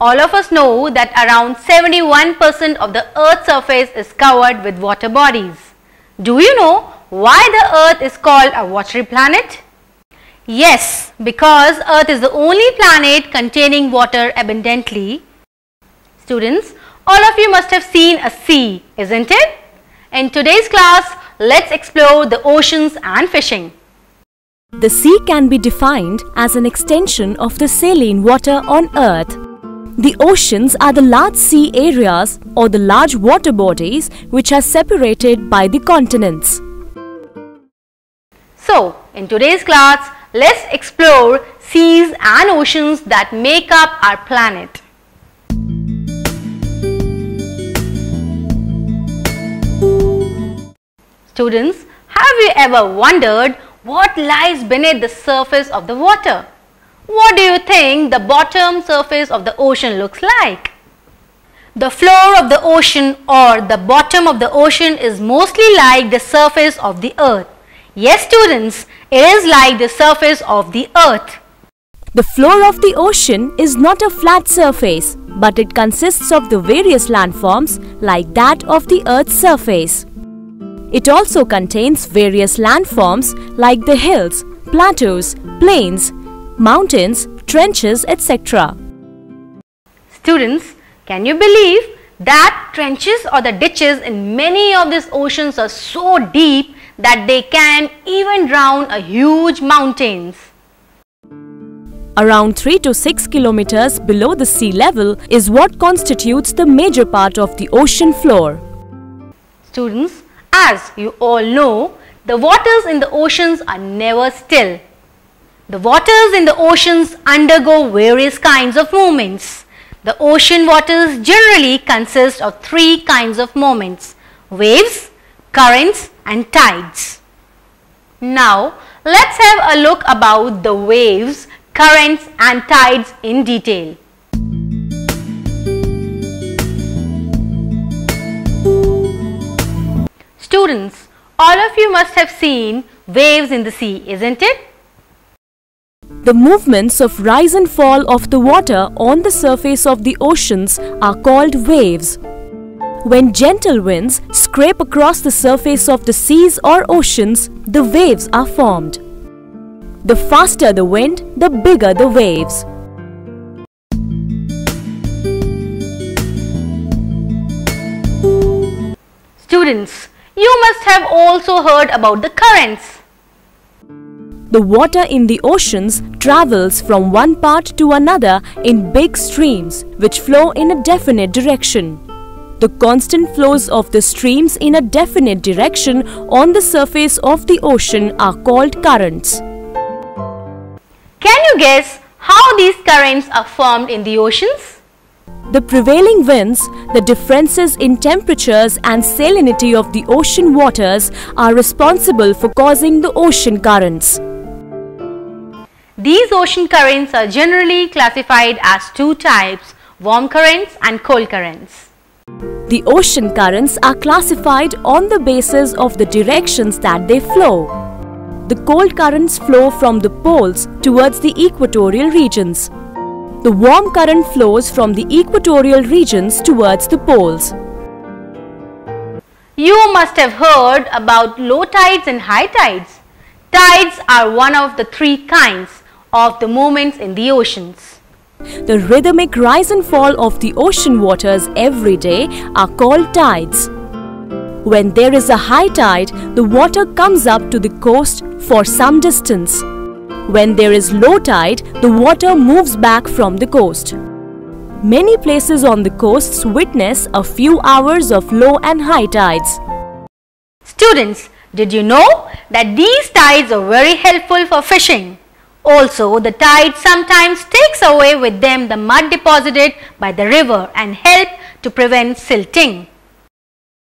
all of us know that around 71% of the earth's surface is covered with water bodies. Do you know why the earth is called a watery planet? Yes, because earth is the only planet containing water abundantly. Students, all of you must have seen a sea, isn't it? In today's class, let's explore the oceans and fishing. The sea can be defined as an extension of the saline water on earth. The oceans are the large sea areas or the large water bodies which are separated by the continents. So, in today's class, let's explore seas and oceans that make up our planet. Students, have you ever wondered what lies beneath the surface of the water? What do you think the bottom surface of the ocean looks like? The floor of the ocean or the bottom of the ocean is mostly like the surface of the earth. Yes students, it is like the surface of the earth. The floor of the ocean is not a flat surface, but it consists of the various landforms like that of the earth's surface. It also contains various landforms like the hills, plateaus, plains, mountains, trenches, etc. Students, can you believe that trenches or the ditches in many of these oceans are so deep that they can even drown a huge mountains? Around 3 to 6 kilometers below the sea level is what constitutes the major part of the ocean floor. Students, as you all know, the waters in the oceans are never still. The waters in the oceans undergo various kinds of movements. The ocean waters generally consist of three kinds of movements, waves, currents and tides. Now, let's have a look about the waves, currents and tides in detail. Students, all of you must have seen waves in the sea, isn't it? The movements of rise and fall of the water on the surface of the oceans are called waves. When gentle winds scrape across the surface of the seas or oceans, the waves are formed. The faster the wind, the bigger the waves. Students, you must have also heard about the currents. The water in the oceans travels from one part to another in big streams which flow in a definite direction. The constant flows of the streams in a definite direction on the surface of the ocean are called currents. Can you guess how these currents are formed in the oceans? The prevailing winds, the differences in temperatures and salinity of the ocean waters are responsible for causing the ocean currents. These ocean currents are generally classified as two types, warm currents and cold currents. The ocean currents are classified on the basis of the directions that they flow. The cold currents flow from the poles towards the equatorial regions. The warm current flows from the equatorial regions towards the poles. You must have heard about low tides and high tides. Tides are one of the three kinds of the movements in the oceans. The rhythmic rise and fall of the ocean waters every day are called tides. When there is a high tide, the water comes up to the coast for some distance. When there is low tide, the water moves back from the coast. Many places on the coasts witness a few hours of low and high tides. Students, did you know that these tides are very helpful for fishing? Also, the tide sometimes takes away with them the mud deposited by the river and help to prevent silting.